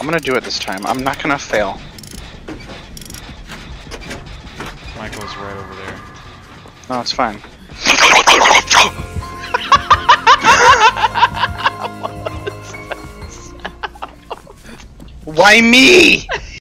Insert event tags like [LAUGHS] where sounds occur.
I'm gonna do it this time. I'm not gonna fail. Michael's right over there. No, it's fine. [LAUGHS] Why me?